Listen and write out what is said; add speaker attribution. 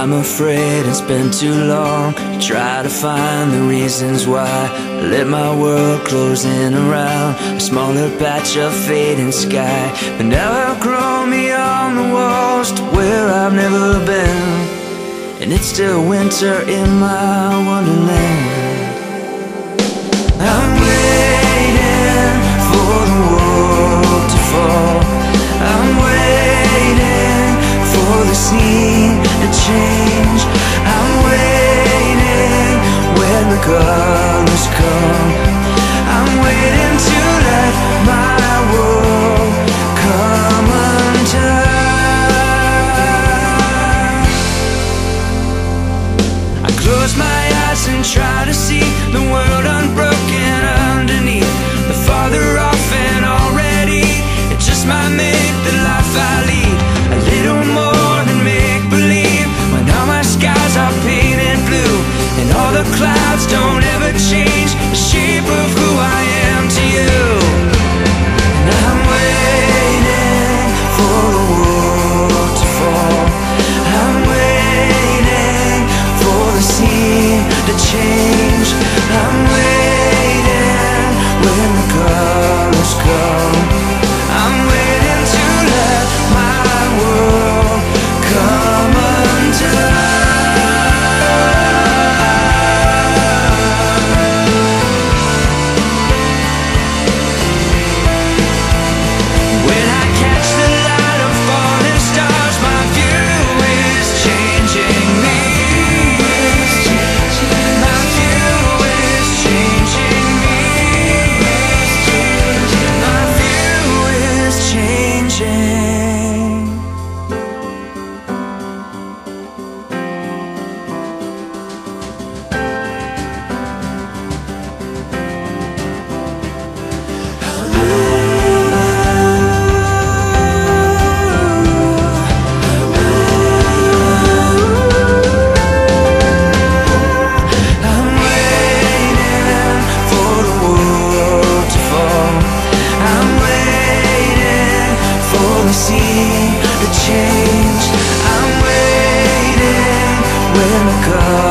Speaker 1: I'm afraid it's been too long to try to find the reasons why I let my world close in around a smaller patch of fading sky. But now I've grown beyond the walls to where I've never been, and it's still winter in my wonderland. 歌。change. I'm waiting. When I come